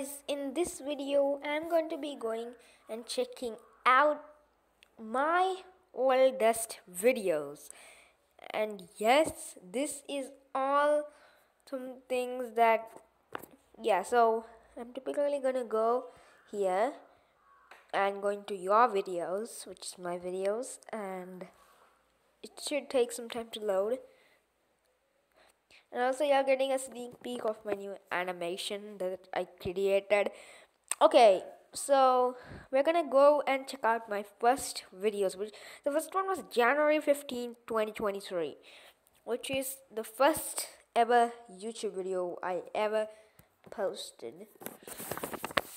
guys in this video I'm going to be going and checking out my oldest videos. And yes this is all some things that yeah so I'm typically gonna go here and going to your videos which is my videos and it should take some time to load and also you're getting a sneak peek of my new animation that I created. Okay so we're gonna go and check out my first videos which the first one was January 15 2023 which is the first ever YouTube video I ever posted.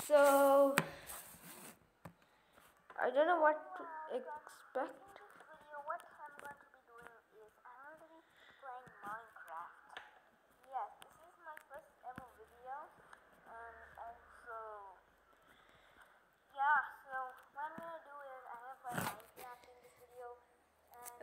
So I don't know what to expect video, what I'm going to be doing is I'm going to be playing Minecraft. Yes, this is my first ever video, and also, yeah. So what I'm gonna do is I'm gonna play Minecraft in this video, and okay it's gonna be a lot good. So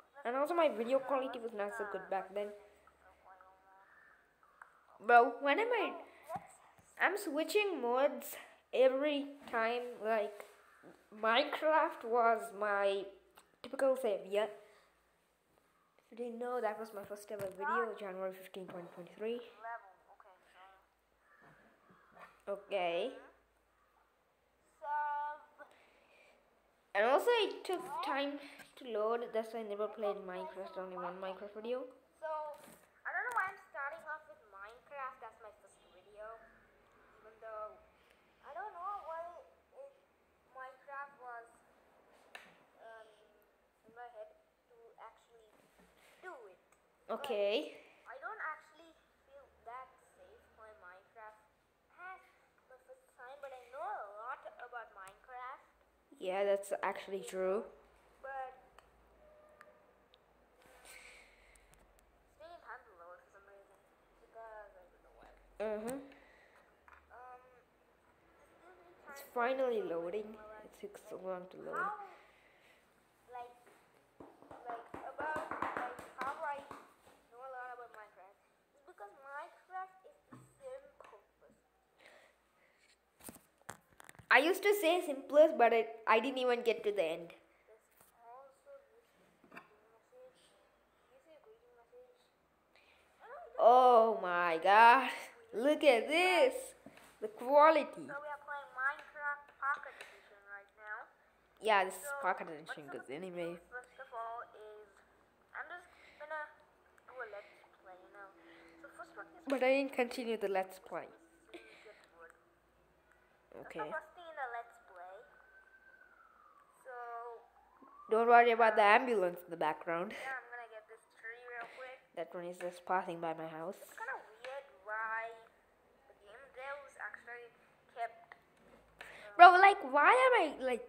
And also my video quality was not so good back then. Bro, when am I I'm switching modes every time like Minecraft was my typical savior. If you didn't know, that was my first ever video, January 15, 2023. Okay. And also it took time to load, that's why I never played Minecraft, only one Minecraft video. So, I don't know why I'm starting off with Minecraft. That's my first video. Even though I don't know why it, Minecraft was um, in my head to actually do it. Okay. I don't actually feel that safe playing Minecraft. Has my first time, but I know a lot about Minecraft. Yeah, that's actually true. But it's taking time to load for some reason because I don't know why. Just give me time It's finally loading. It took so long to load. How, like, like about like how I know a lot about Minecraft is because Minecraft is the simplest. I used to say simplest, but it, I didn't even get to the end. There's also this greeting message. This is a greeting message. I don't know. Oh my god. Look at this. The quality. So we are playing Minecraft Pocket Edition right now. Yeah, this is So, pocket edition because anyway. First of all, is I'm just gonna do a let's play, you know. So first one is But I didn't continue the let's play. so you get bored. That's Okay. the in the let's play. So Don't worry about the ambulance in the background. yeah, I'm gonna get this tree real quick. That one is just passing by my house. It's kind of weird why the game devs actually kept Bro, like, why am I like?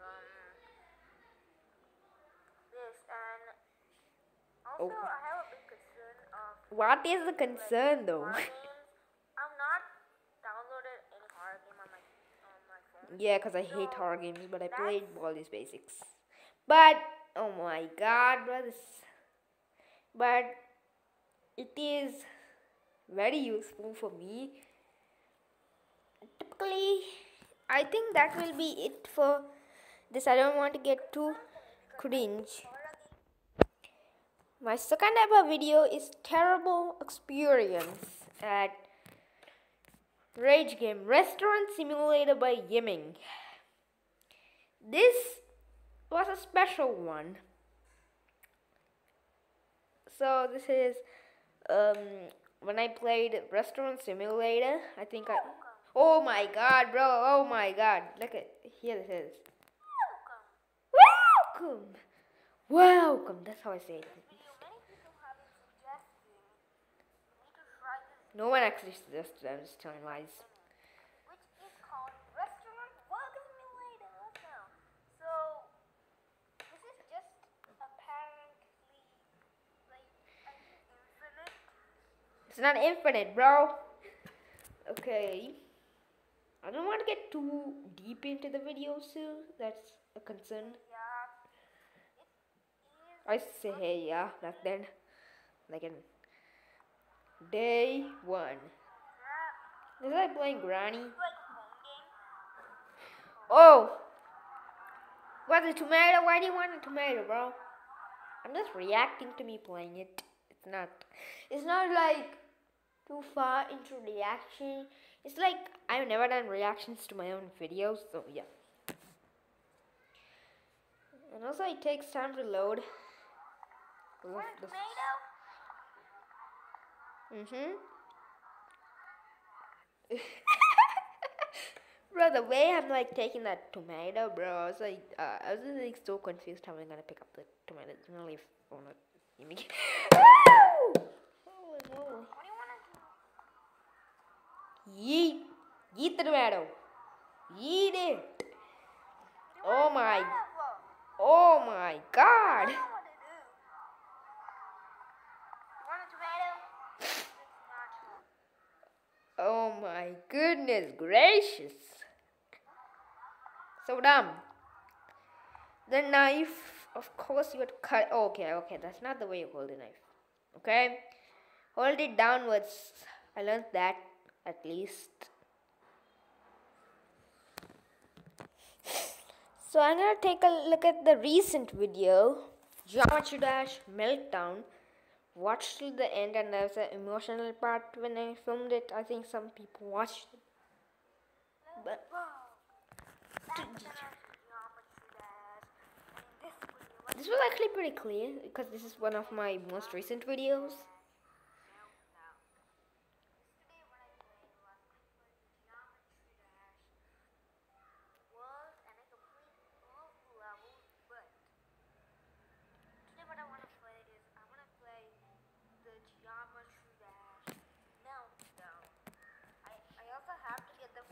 um this and also Oh. I have a big concern of What is the concern though? I'm not downloaded any horror game on my on my phone. yeah, because I hate horror games, but I played all these basics. But oh my god, bro, this. But it is very useful for me. Typically, I think that will be it for this. I don't want to get too cringe. My second ever video is terrible experience at Rage Game Restaurant Simulator by Yiming. This was a special one. So this is um when I played Restaurant Simulator, I think I Oh my god, bro. Oh my god. Look at here this is. Welcome. Welcome. Welcome. That's how I say it. No one actually suggested I'm just telling lies. It's not infinite, bro. Okay. I don't want to get too deep into the video too. That's a concern. I say hey yeah back then. Like in day one. Is I playing Granny? Oh! What the tomato? Why do you want a tomato, bro? I'm just reacting to me playing it. It's not. It's not like too far into reaction. It's like I've never done reactions to my own videos, so yeah. And also, it takes time to load. Want a tomato? Mm-hmm. bro, the way I'm like taking that tomato, bro, I was like, uh, I was just like so confused how I'm gonna pick up the tomato. It's. You make Woo! Holy moly. What do you want to do? Yeet, yeet the tomato. Yeet it. Oh my, oh my God. Oh my goodness gracious. So dumb. The knife, of course, you would cut. Oh, okay, okay, that's not the way you hold the knife. Okay? Hold it downwards. I learned that at least. So I'm gonna take a look at the recent video, Geometry Dash Meltdown. Watch till the end, and there's an emotional part when I filmed it. I think some people watched it. But this was actually pretty clear because this is one of my most recent videos. Yesterday what I played was I played Geometry Dash World and I completed all of the levels, but today what I want to play is I want to play the Geometry Dash Meltdown. I, I also have to get the full version. So last time I played the world, I'm probably not gonna play the light. I'll get the full version after. Okay.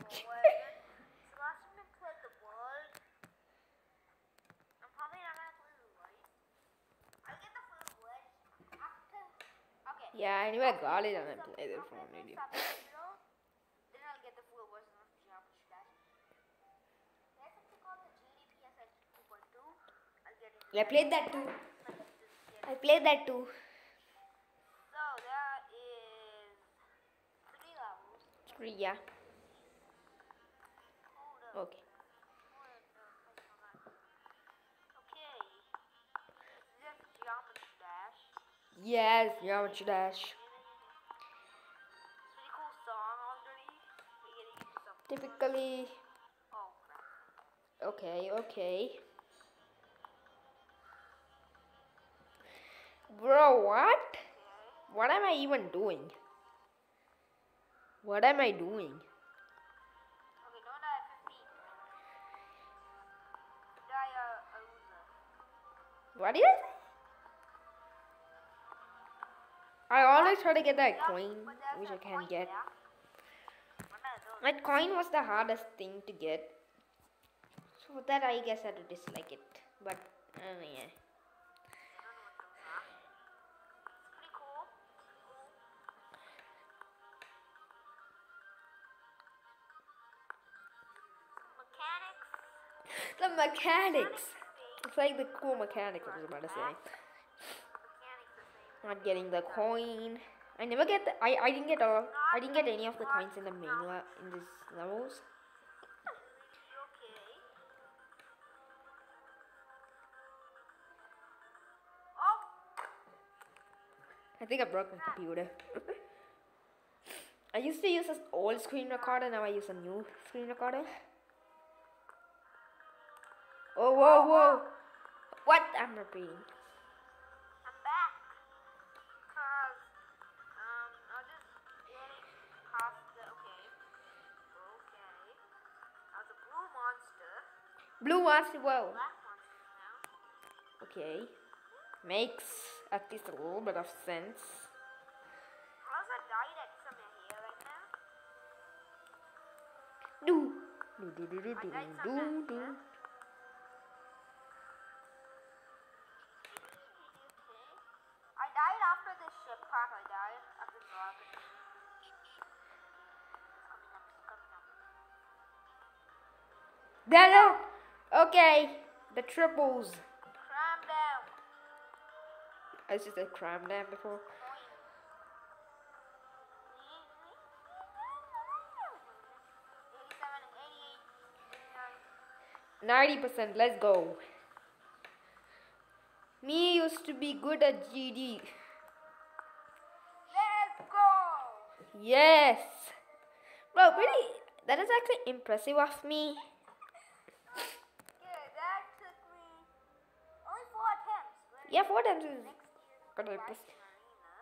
Yeah, anyway, I got it and I played it for a video. I'll get the full version of Geometry Dash. There's something called the GDPSS 2.2. I'll get into I played that too. Let's just get I played that too. So there is three levels. Three, yeah. Getting into some. Typically, okay, okay. Bro, what? What am I even doing? What am I doing? Okay, don't die at 15. Die a, a loser. What is it? I always try to get that coin, which I can't get. That coin was the hardest thing to get. So that, I guess I to dislike it. But, yeah. The mechanics! It's like the cool mechanics I was about to say. Not getting the coin. I never get the. I, I didn't get all. I didn't get any of the coins in the main in these levels. Okay. I think I broke my computer. I used to use an old screen recorder, now I use a new screen recorder. Oh, whoa, whoa. What? I'm repeating. Blue as well. Okay. Makes at least a little bit of sense. Do. Do do do do do do do. Dad, I died after this ship part. I died after the rocket. There, there. Okay, the triples. Cram down. I just said cram down before. Eighty-seven, eighty-eight, eighty-nine. Ninety percent. Let's go. Me used to be good at GD. Let's go. Yes. Bro, really, that is actually impressive of me. Yeah, four times is next year, Got a Viking Arena.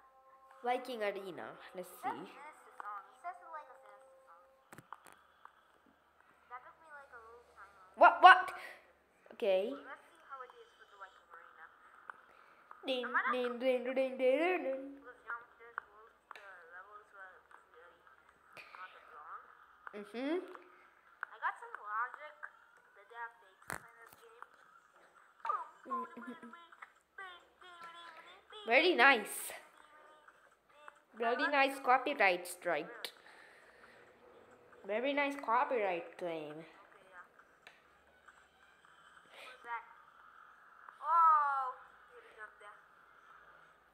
Viking Arena. Let's see. Genesis song. He says it like a Genesis song. That took me like a little time. What? What? Okay. Let's see how it is for the Viking Arena. Ding, ding, ding, ding, ding, ding, ding. Let's jump this world. The levels were really not that long. Mhm. I got some logic that they have fakes in this game. Very nice. Very nice copyright strike. Very nice copyright claim.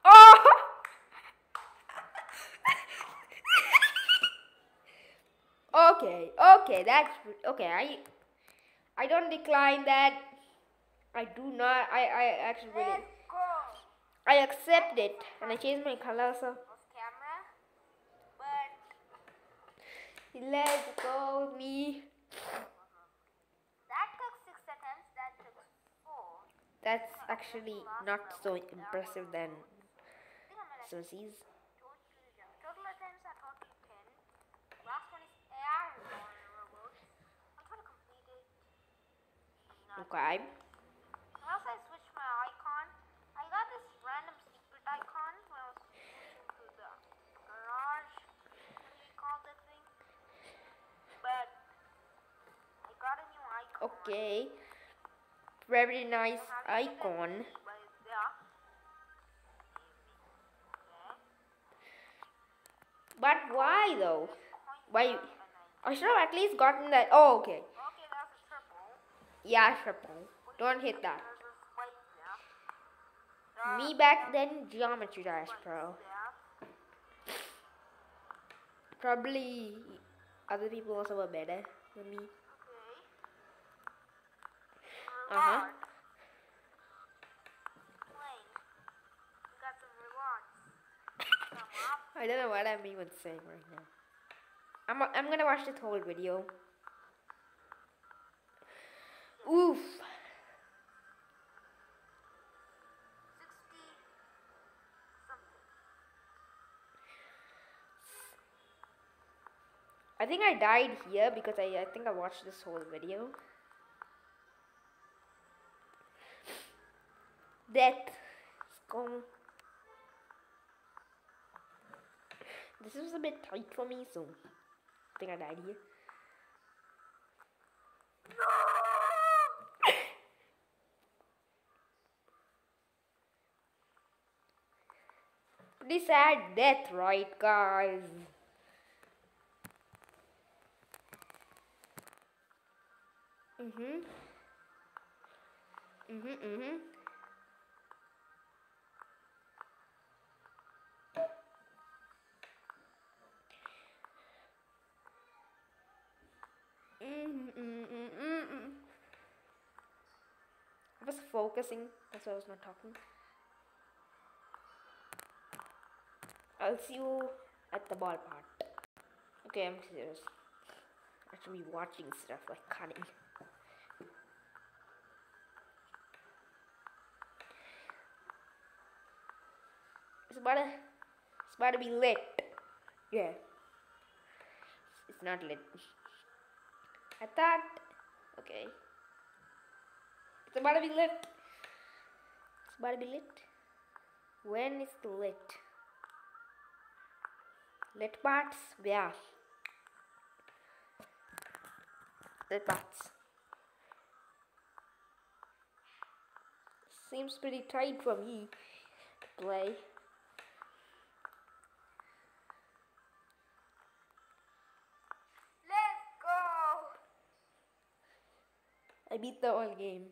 Oh, okay, okay, that's okay. I I don't decline that. I do not. I I actually. I accept it and I change my color so camera. But let's go me. that took six attempts. That took four. That's actually not so impressive then I think I'm Susie's. total, total attempts are totally ten. Last one is air remote. I'm trying to complete it. Not Okay. And also, I switched my icon. I got this random secret icon when I was switching to the garage. What do you call that thing? But I got a new icon. Okay. Very nice I don't know how to icon. But it's there. Okay. But why though? Why? I- should have at least gotten that. Oh, okay. Okay, that's a triple. Yeah, triple. Don't hit that. There's a spike there. Me back then, Geometry Dash Pro. Probably other people also were better than me. Okay. Uh huh. Reward. Playing. We got some rewards. Come up. I don't know what I'm even saying right now. I'm I'm gonna watch this whole video. Oof. I think I died here because I, I think I watched this whole video. Death. This was a bit tight for me, so I think I died here. Pretty sad death, right, guys? Mhm. Mhm. Mhm. Mm, mm, mm, mm. I was focusing, that's why I was not talking. I'll see you at the ball part. Okay, I'm serious. I should be watching stuff like cutting. It's about to, it's about to be lit. Yeah. It's not lit. I thought, okay. It's about to be lit. It's about to be lit. When is the lit? Lit parts? Yeah. Lit parts. Seems pretty tight for me to play. I beat the whole game.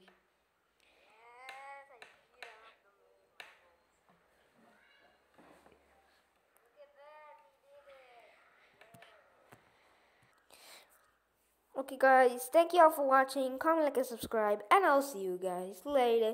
Okay, guys, thank you all for watching. Comment, like, and subscribe, and I'll see you guys later.